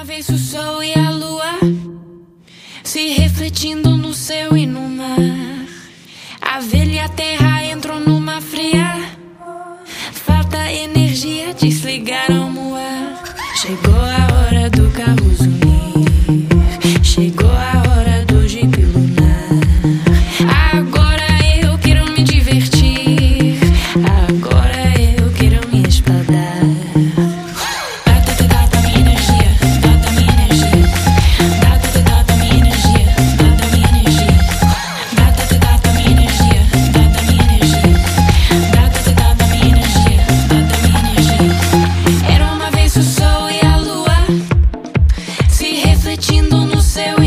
uma vez o sol e a lua se refletindo no céu e no mar. A velha terra entrou numa fria. Falta energia, desligaram o ar. Chegou a hora do carro zunir. Chegou sentindo no seu